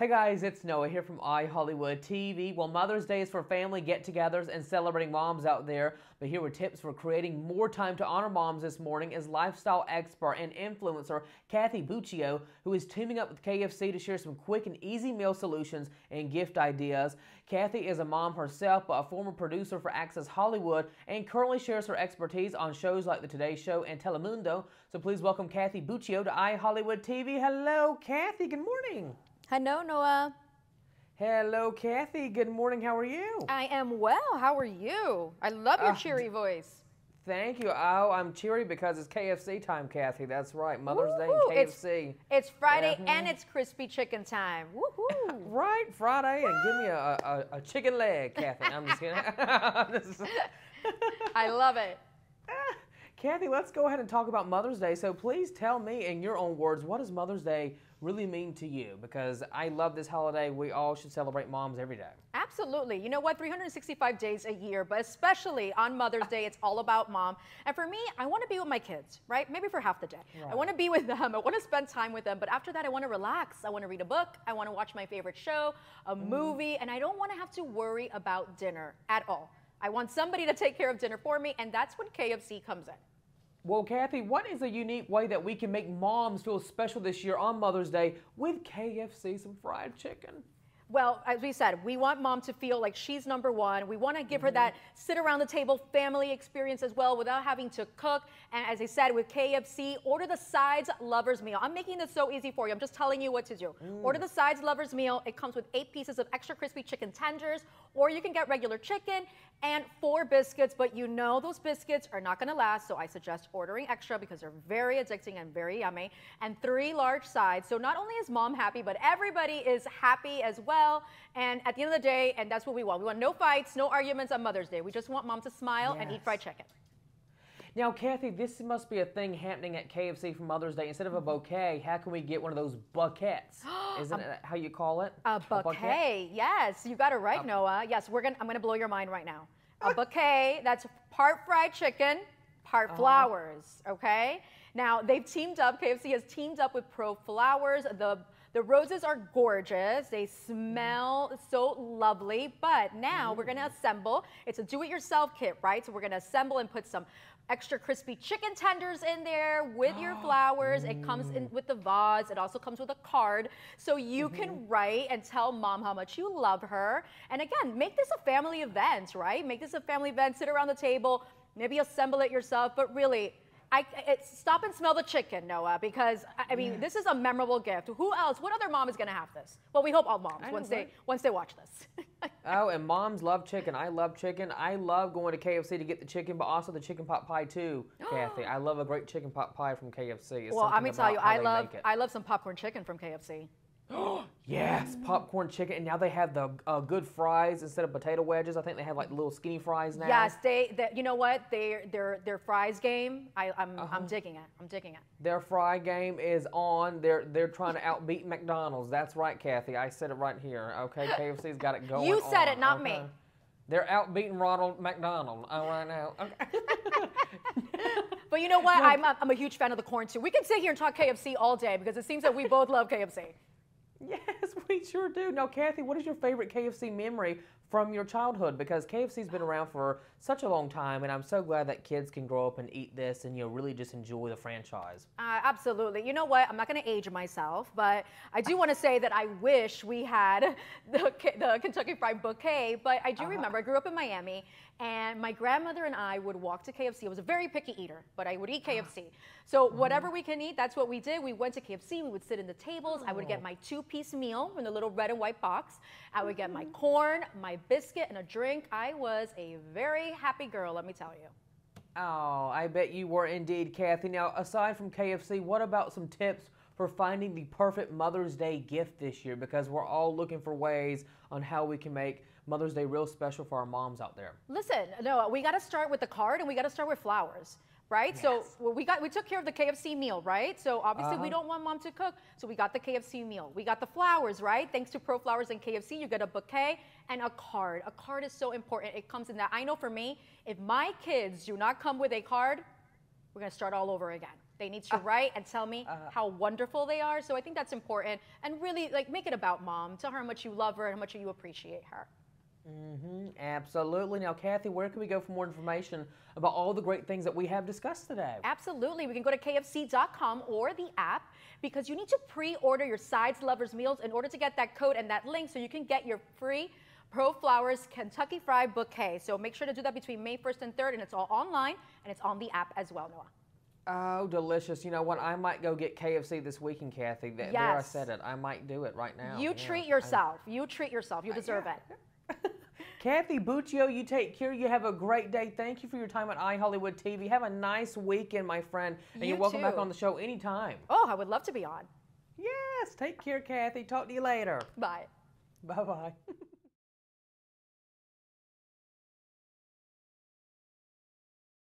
Hey guys, it's Noah here from iHollywood TV. Well, Mother's Day is for family get togethers and celebrating moms out there. But here are tips for creating more time to honor moms this morning is lifestyle expert and influencer Kathy Buccio, who is teaming up with KFC to share some quick and easy meal solutions and gift ideas. Kathy is a mom herself, but a former producer for Access Hollywood and currently shares her expertise on shows like The Today Show and Telemundo. So please welcome Kathy Buccio to iHollywood TV. Hello, Kathy. Good morning. Hello, Noah. Hello, Kathy. Good morning. How are you? I am well. How are you? I love your uh, cheery voice. Thank you. Oh, I'm cheery because it's KFC time, Kathy. That's right. Mother's Day and KFC. It's, it's Friday mm-hmm. and it's crispy chicken time. Woohoo! right, Friday, and give me a, a, a chicken leg, Kathy. I'm just kidding. I love it. Kathy, let's go ahead and talk about Mother's Day. So please tell me in your own words, what is Mother's Day really mean to you? Because I love this holiday. We all should celebrate moms every day. Absolutely. You know what? 365 days a year, but especially on Mother's Day, it's all about mom. And for me, I want to be with my kids, right? Maybe for half the day. Right. I want to be with them. I want to spend time with them. But after that, I want to relax. I want to read a book. I want to watch my favorite show, a mm. movie, and I don't want to have to worry about dinner at all. I want somebody to take care of dinner for me, and that's when KFC comes in. Well, Kathy, what is a unique way that we can make moms feel special this year on Mother's Day with KFC some fried chicken? Well, as we said, we want mom to feel like she's number one. We want to give mm-hmm. her that sit around the table family experience as well without having to cook. And as I said, with KFC, order the sides lovers meal. I'm making this so easy for you. I'm just telling you what to do. Mm. Order the sides lovers meal. It comes with eight pieces of extra crispy chicken tenders, or you can get regular chicken and four biscuits. But you know those biscuits are not going to last, so I suggest ordering extra because they're very addicting and very yummy. And three large sides. So not only is mom happy, but everybody is happy as well well. And at the end of the day, and that's what we want. We want no fights, no arguments on Mother's Day. We just want mom to smile yes. and eat fried chicken. Now, Kathy, this must be a thing happening at KFC for Mother's Day. Instead of a mm-hmm. bouquet, how can we get one of those buckets? Isn't it how you call it? A Buckquet. A yes, you got it right, Noah. Yes, we're gonna. I'm gonna blow your mind right now. A Buckquet that's part fried chicken, part uh-huh. flowers. Okay. Now they've teamed up. KFC has teamed up with ProFlowers. The the roses are gorgeous. They smell so lovely. But now we're gonna assemble. It's a do-it-yourself kit, right? So we're gonna assemble and put some extra crispy chicken tenders in there with your flowers. It comes in with the vase. It also comes with a card. So you mm -hmm. can mm-hmm. write and tell mom how much you love her. And again, make this a family event, right? Make this a family event, sit around the table, maybe assemble it yourself, but really I, stop and smell the chicken, Noah, because I mean, yeah. this is a memorable gift. Who else? What other mom is going to have this? Well, we hope all moms once they once they watch this. oh, and moms love chicken. I love chicken. I love going to KFC to get the chicken, but also the chicken pot pie too, Kathy. I love a great chicken pot pie from KFC. It's well, let me tell you, I love I love some popcorn chicken from KFC. yes, popcorn chicken, and now they have the uh, good fries instead of potato wedges. I think they have like little skinny fries now. Yes, they. they you know what? They their their fries game. I, I'm uh-huh. I'm digging it. I'm digging it. Their fry game is on. They're they're trying to outbeat McDonald's. That's right, Kathy. I said it right here. Okay, KFC's got it going. You said on, it, not okay? me. They're outbeating Ronald McDonald oh, right now. Okay. but you know what? I'm a, I'm a huge fan of the corn too. We can sit here and talk KFC all day because it seems that we both love KFC. We sure do. Now, Kathy, what is your favorite KFC memory from your childhood? Because KFC's been around for such a long time, and I'm so glad that kids can grow up and eat this and you know, really just enjoy the franchise. Uh, absolutely. You know what? I'm not going to age myself, but I do want to say that I wish we had the, the Kentucky Fried Buckquet. But I do uh-huh. remember I grew up in Miami, and my grandmother and I would walk to KFC. I was a very picky eater, but I would eat KFC. Uh-huh. So mm-hmm. whatever we can eat, that's what we did. We went to KFC. We would sit in the tables. Oh. I would get oh. my two-piece meal in the little red and white box. I would get my mm-hmm. corn, my biscuit, and a drink. I was a very happy girl, let me tell you. Oh, I bet you were indeed, Kathy. Now, aside from KFC, what about some tips for finding the perfect Mother's Day gift this year? Because we're all looking for ways on how we can make Mother's Day real special for our moms out there. Listen, no, we got to start with the card and we got to start with flowers right? Yes. So we got we took care of the KFC meal, right? So obviously uh-huh. we don't want mom to cook, so we got the KFC meal. We got the flowers, right? Thanks to ProFlowers and KFC, you get a bouquet and a card. A card is so important. It comes in that. I know for me, if my kids do not come with a card, we're gonna start all over again. They need to write and tell me how wonderful they are. So I think that's important. And really, like, make it about mom. Tell her how much you love her and how much you appreciate her. Hmm Absolutely. Now, Kathy, where can we go for more information about all the great things that we have discussed today? Absolutely. We can go to kfc.com or the app because you need to pre order your Sides Lovers meals in order to get that code and that link so you can get your free ProFlowers Kentucky Fried Buckquet. So make sure to do that between May 1st and 3rd, and it's all online and it's on the app as well, Noah. Oh, delicious. You know what? I might go get KFC this weekend, Kathy. Th- There I said it. I might do it right now. You Yeah. treat I- yourself. You treat yourself. You deserve yeah. it. Kathy Buccio, you take care. You have a great day. Thank you for your time at iHollywood TV. Have a nice weekend, my friend. And You are welcome back on the show anytime. Oh, I would love to be on. Yes. Take care, Kathy. Talk to you later. Bye. Bye bye.